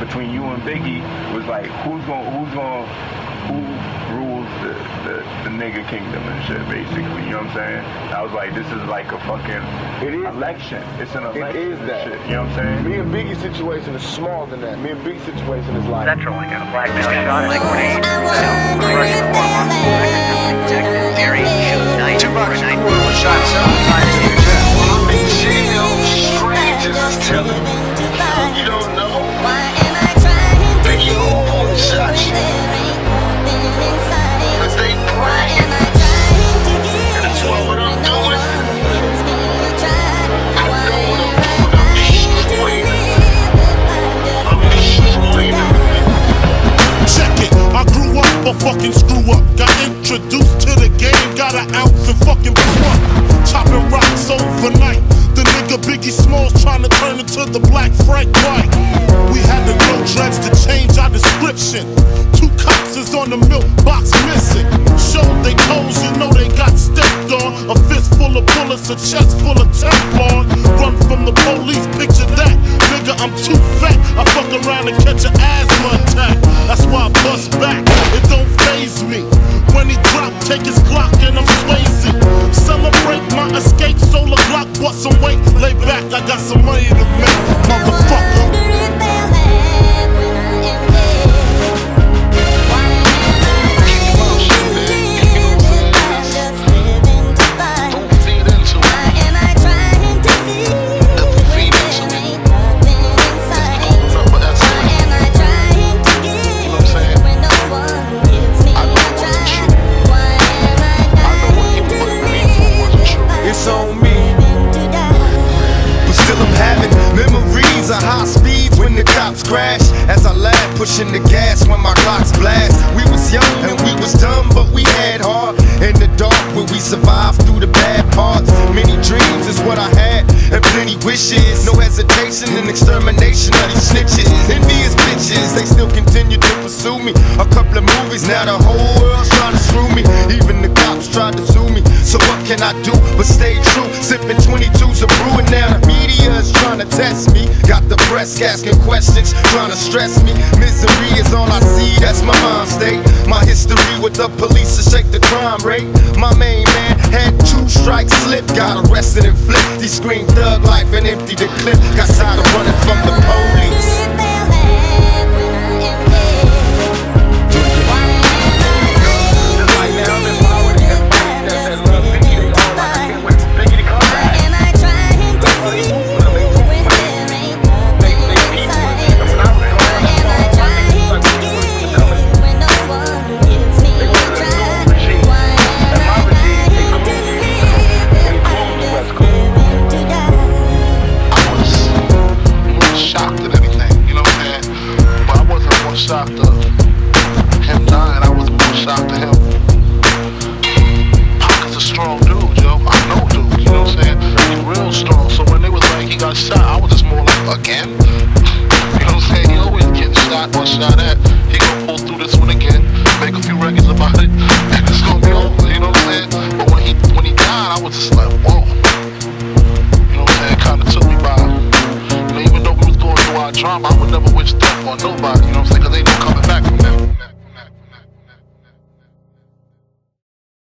between you and Biggie was like who's gonna who's gonna who rules the, the, the nigga kingdom and shit basically. You know what I'm saying? I was like, this is like a fucking It is. election. It's an election. It is that. Shit, you know what I'm saying? Me and Biggie's situation is smaller than that. Me and Biggie's situation is like. Central and got a blackmail shot at grenade. Russian war monster. Detective introduced to the game, got an ounce of fucking up. Chopping rocks overnight. The nigga Biggie Smalls trying to turn into the black Frank White. We had to grow dreads to change our description. Two cops is on the milk box missing. Take his clock and I'm Swayze. Celebrate my escape, solar block, bust some weight. Lay back, I got some money to make, motherfucker. Pushing the gas when my clocks blast. We was young and we was dumb, but we had heart. In the dark where we survived through the bad parts. Many dreams is what I had, and plenty wishes. No hesitation and extermination of these snitches. Envious bitches, they still continue to pursue me. A couple of movies, now the whole world's trying to screw me. Even the cops tried to sue me. So what can I do but stay true? Sipping test me. Got the press asking questions, trying to stress me. Misery is all I see, that's my mind state. My history with the police to shake the crime rate. My main man had two strikes slip, got arrested and flipped. He screamed thug life and emptied the clip. Got tired of running from the police. shocked to him dying. I was more shocked to him. Pac is a strong dude, yo. I know dude, you know what I'm saying? He real strong. So when they was like he got shot, I was just more like, again? You know what I'm saying? He always getting shot or shot at. He gonna pull through this one again. Make a few records about it. switched step on nobody, you know what I'm saying? Cause they ain't no coming back from that.